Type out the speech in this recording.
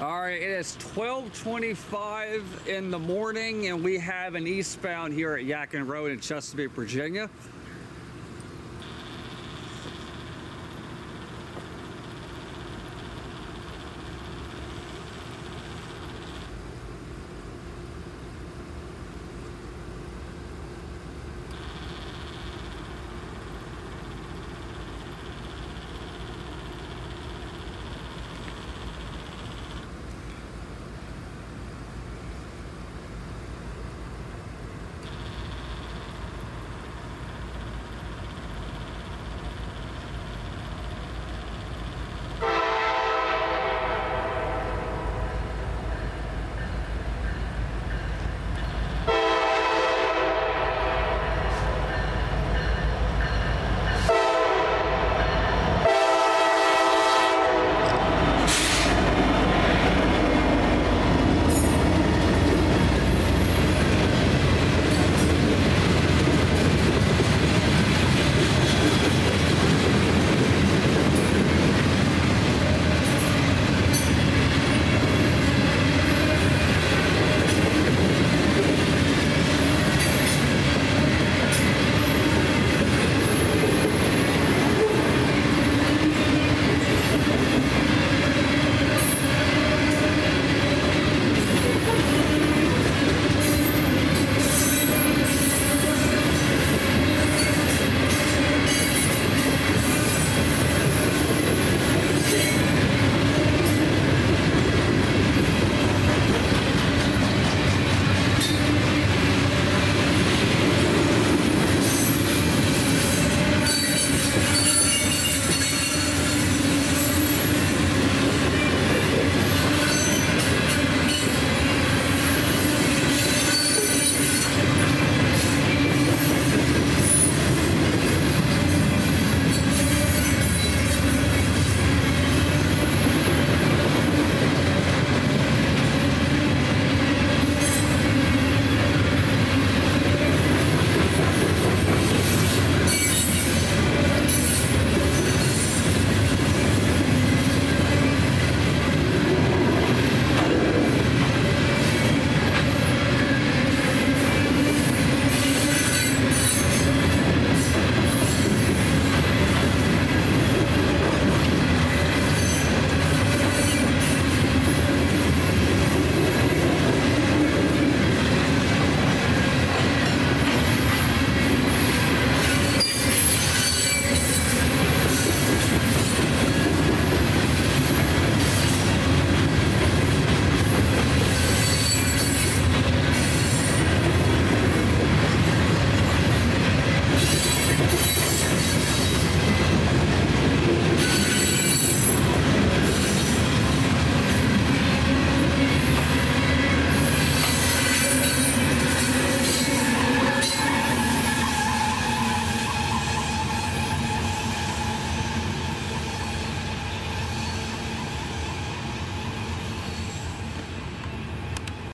All right, it is 12:25 in the morning, and we have an eastbound here at Yadkin Road in Chesapeake, Virginia.